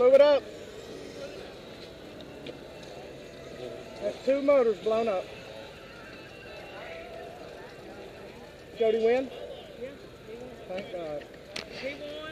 Blew it up. That's two motors blown up. Jody win? Yeah, he won. Thank God. He won.